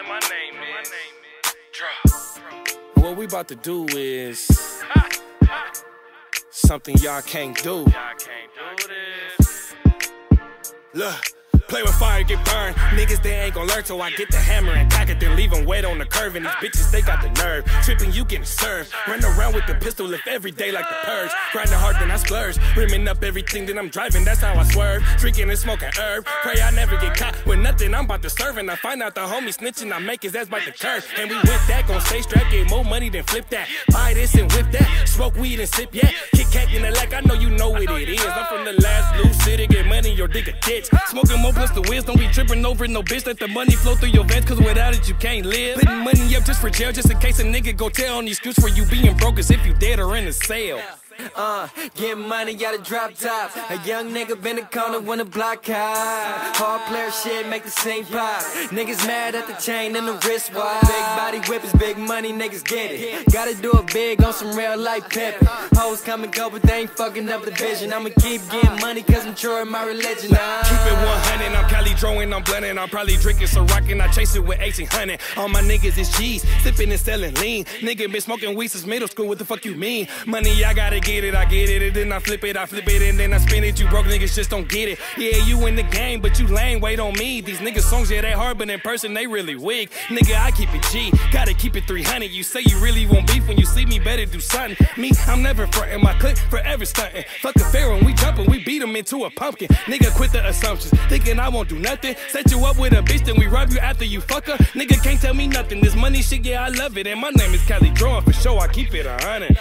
And my name is What we about to do is something y'all can't do. Y'all can't do this. Look. Play with fire, get burned. Niggas, they ain't gon' learn till I get the hammer and tack it, then leave them wet on the curve. And these bitches, they got the nerve. Tripping, you getting served. Run around with the pistol, lift every day like the purge. Grinding hard, then I splurge. Rimming up everything, then I'm driving, that's how I swerve. Drinking and smoking herb. Pray I never get caught with nothing, I'm about to serve. And I find out the homie snitching, I make his ass bite the curve. And we with that, gon' stay strapped, get more money than flip that. Buy this and whip that. Smoke weed and sip, yeah. Kick cat in the like, I know you know what it is. I'm from the last blue city, get money, your dick a ditch. Smoking more plus the whiz, don't be tripping over no bitch. Let the money flow through your veins, cause without it you can't live. Putting money up just for jail, just in case a nigga go tell on the excuse for you being broke as if you dead or in a cell. Uh, get money, got a drop top. A young nigga been the corner when the block high. Hard player shit, make the same pop. Niggas mad at the chain and the wrist wristwatch. Big body whippers, big money, niggas get it. Gotta do it big on some real life pimpin'. Hoes come and go, but they ain't fucking up the vision. I'ma keep getting money, cause I'm true in my religion. Uh. Keep it 100, CaliDro, I'm blending. I'm probably drinking some rockin', I chase it with 1800. All my niggas is G's, sipping and selling lean. Nigga been smoking weed since middle school, what the fuck you mean? Money, I gotta get it, I get it, and then I flip it, I flip it, and then I spin it. You broke niggas just don't get it. Yeah, you in the game, but you lame, wait on me. These niggas songs, yeah, they hard, but in person, they really weak. Nigga, I keep it G, gotta keep it 300. You say you really won't beef when you see me, better do something. Me, I'm never frontin', my clique forever stuntin'. Fuck a when we jumpin', we beat him into a pumpkin. Nigga, quit the assumptions, thinking I won't do nothing. Set you up with a bitch, then we rob you after you fuck her. Nigga can't tell me nothing. This money shit, yeah, I love it. And my name is CaliDro for sure, I keep it a hundred.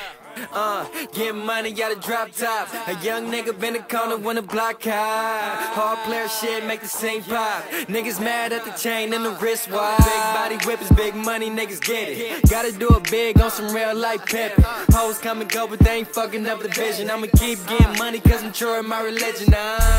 Uh, get money, got a drop top. A young nigga been the corner when the block high. Hard player shit, make the same pop. Niggas mad at the chain and the wristwatch. Big body whippers, big money, niggas get it. Gotta do it big on some real life pimpin'. Hoes come and go, but they ain't fucking up the vision. I'ma keep getting money, cause I'm true in my religion. Uh.